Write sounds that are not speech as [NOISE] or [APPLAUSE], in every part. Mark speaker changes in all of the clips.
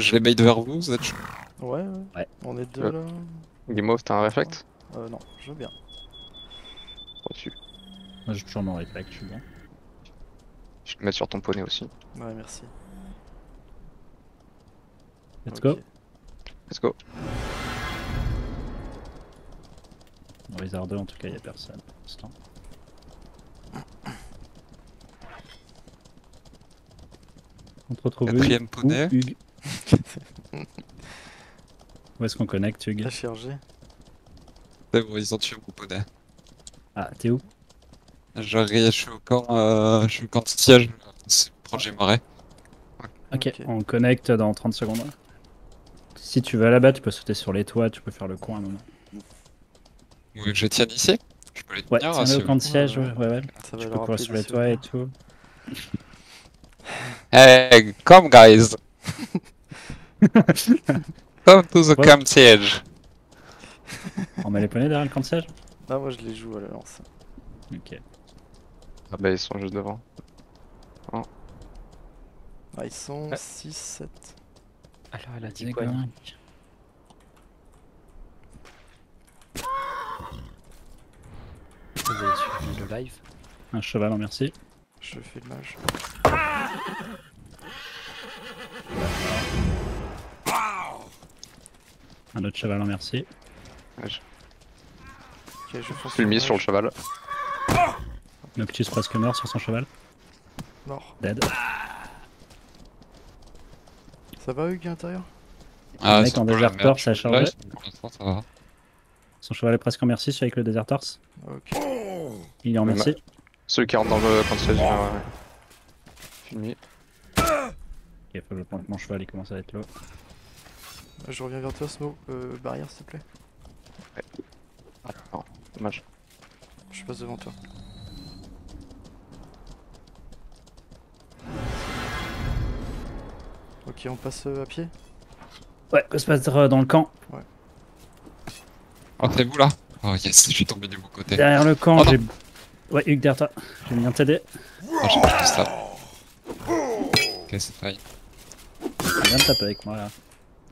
Speaker 1: je les bait vers vous, vous êtes chaud
Speaker 2: Ouais, ouais.
Speaker 3: Ouais.
Speaker 2: On est deux
Speaker 4: Ouais.
Speaker 2: là.
Speaker 4: Game off, t'as un réflexe
Speaker 2: Euh, non, je veux bien.
Speaker 4: Reçu.
Speaker 3: Moi j'ai toujours mon réflexe, je suis bien.
Speaker 4: Je vais le mettre sur ton poney aussi.
Speaker 2: Ouais, merci.
Speaker 3: Let's go.
Speaker 4: Let's go.
Speaker 3: Dans les ardeurs en tout cas y'a personne pour l'instant. On te retrouve
Speaker 1: Quatrième poney.
Speaker 3: Hugues [LAUGHS] Où est-ce qu'on connecte Hugues?
Speaker 2: La chirurgie.
Speaker 1: C'est bon, ils ont tué mon poney.
Speaker 3: Ah t'es où?
Speaker 1: J'arrive, je suis au camp, euh, je suis au camp de siège, c'est projet marais.
Speaker 3: ok,
Speaker 2: Ok.
Speaker 3: on connecte dans 30 secondes. Si tu vas là-bas, tu peux sauter sur les toits, tu peux faire le coin à un moment.
Speaker 1: Vous voulez que je tienne ici? Je peux les
Speaker 3: Ouais,
Speaker 1: tenir
Speaker 3: tiens-le
Speaker 1: si
Speaker 3: au camp de siège,
Speaker 2: Ouais,
Speaker 3: ouais, ouais.
Speaker 2: Ça va
Speaker 3: Tu peux courir sur les toits et tout. [LAUGHS]
Speaker 1: Hey, come guys [LAUGHS] Come to the
Speaker 3: Ouais.
Speaker 1: camp siège
Speaker 3: On met les poneys derrière le camp siège?
Speaker 2: Ah, moi je les joue à la lance.
Speaker 3: Ok.
Speaker 4: Ah bah ils sont juste devant.
Speaker 2: Ah, ils sont
Speaker 1: Ouais.
Speaker 2: 6, 7.
Speaker 1: Alors elle a dit
Speaker 3: D'accord.
Speaker 5: Vous avez suivi le live?
Speaker 3: Un cheval, non merci.
Speaker 2: Je fais le mage.
Speaker 3: Un autre cheval, non merci.
Speaker 2: Ok, je fonce.
Speaker 4: Mis sur le cheval.
Speaker 3: Noctus presque mort sur son cheval.
Speaker 2: Mort.
Speaker 3: Dead.
Speaker 2: Ça va, Hugues, à l'intérieur?
Speaker 1: Ah,
Speaker 3: mec
Speaker 1: c'est
Speaker 3: en déserteur, ça a
Speaker 1: là, Pour l'instant, ça va.
Speaker 3: Son cheval est presque en merci, celui avec le Desert Horse.
Speaker 2: Ok.
Speaker 3: Il est en
Speaker 4: Ouais,
Speaker 3: merci.
Speaker 4: Celui qui rentre dans le camp de ouais. Filmé.
Speaker 3: Ok, faut que je plante mon cheval, il commence à être low.
Speaker 2: Je reviens vers toi, Smo. Euh, barrière, s'il te plaît.
Speaker 4: Ah, non, dommage.
Speaker 2: Je passe devant toi. Ok, on passe euh, à pied
Speaker 3: Ouais, que se passe dans le camp
Speaker 1: Entrez-vous là Oh yes, je suis tombé du bon côté.
Speaker 3: Derrière le camp,
Speaker 1: Oh
Speaker 3: j'ai. Ouais, Hugues, derrière toi. J'ai bien t'aider.
Speaker 1: Oh, j'ai plus de stab. Ok, c'est fine.
Speaker 3: Tu viens de taper avec moi là.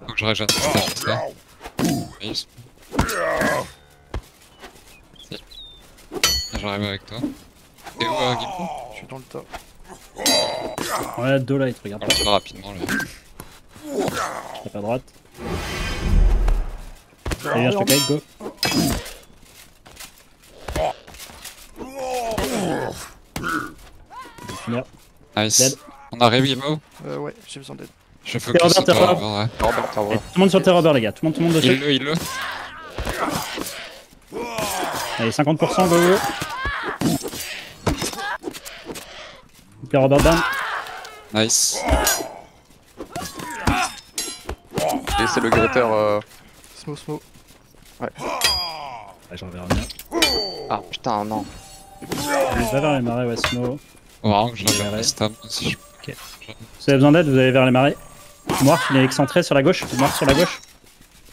Speaker 1: Faut que je régène ça. J'arrive avec toi. T'es où, euh, Gimpo
Speaker 2: Je suis dans le tas.
Speaker 3: Ouais, dos là, il te regarde
Speaker 1: On fait rapidement, là.
Speaker 3: Je tape à droite. Allez, viens, je te kite, go.
Speaker 1: Nice.
Speaker 3: Dead.
Speaker 1: On arrive, Gimpo
Speaker 2: Euh, ouais, j'ai besoin d'aide.
Speaker 1: Je focus
Speaker 3: Terror,
Speaker 1: sur
Speaker 3: terror.
Speaker 1: toi, ouais.
Speaker 4: Robert,
Speaker 3: Et tout le monde sur le terror les gars. Tout le monde, tout le monde dessus.
Speaker 1: Il le, il le.
Speaker 3: Allez, 50%, go go. Terror down.
Speaker 1: Nice.
Speaker 4: Et c'est le Greater. Euh...
Speaker 2: Smo, Smo.
Speaker 3: Ouais, j'en vais revenir.
Speaker 4: Ah putain, non.
Speaker 3: Je vais vers les marais, ouais, Snow.
Speaker 1: Vraiment que je
Speaker 3: Il est
Speaker 1: regarde
Speaker 3: arrêt.
Speaker 1: le stab si je
Speaker 3: Si vous avez besoin d'aide, vous allez vers les marais. Moire, il est excentré sur la gauche. Moire sur la gauche.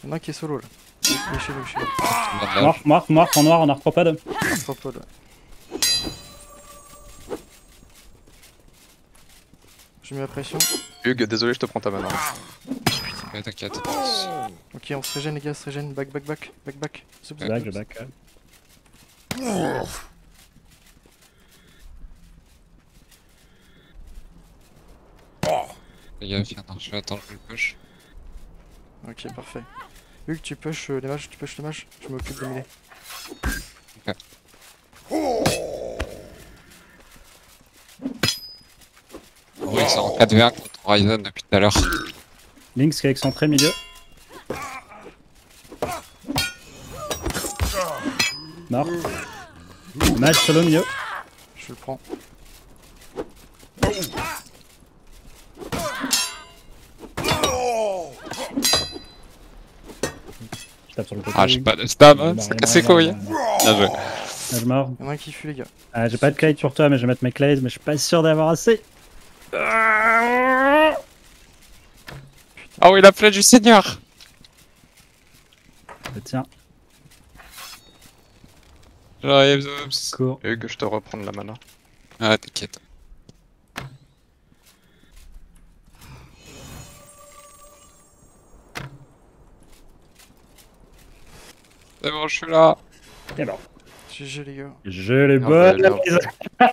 Speaker 2: Y'en a un qui est solo là. Il est chez lui, chez lui.
Speaker 3: Moire, Moire, Moire, en noir, en arthropode.
Speaker 2: Arthropode, ouais. Je mets la pression.
Speaker 4: Hugues, désolé, je te prends ta main.
Speaker 1: Ouais, t'inquiète.
Speaker 2: Ok, on se régène, les gars, on se régène. Back, back, back. Back, back. Zoup,
Speaker 3: back,
Speaker 1: viens, non, je vais attendre le push.
Speaker 2: Ok, parfait. Hugues, tu push euh, les mages, tu push les mages. Je m'occupe de mêler.
Speaker 1: Oui, c'est en 4v1 contre Ryzen depuis tout à l'heure.
Speaker 3: Lynx qui est excentré milieu. Mort. Mage solo milieu.
Speaker 2: Je le prends.
Speaker 3: Tape sur le côté.
Speaker 1: Ah, j'ai pas de stab, hein,
Speaker 3: Bah,
Speaker 1: c'est cassé couille. Bien joué.
Speaker 3: Mort.
Speaker 2: Y'en a un qui fuit, les gars.
Speaker 3: Ah, j'ai pas de kite sur toi, mais je vais mettre mes clays, mais je suis pas sûr d'avoir assez.
Speaker 1: Oh, il a flèche du seigneur
Speaker 3: Euh, Tiens,
Speaker 1: J'arrive, Zooms.
Speaker 3: cours.
Speaker 4: Hugues, je te reprends de la mana.
Speaker 1: Ah, t'inquiète. C'est bon, je suis là.
Speaker 3: Et bon.
Speaker 2: GG les gars.
Speaker 3: Je les bonnes. [LAUGHS]